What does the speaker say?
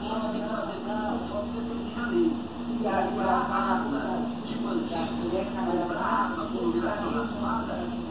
Só que tem que fazer conforme determina a lei. a água de bandido, a água com nas quadras,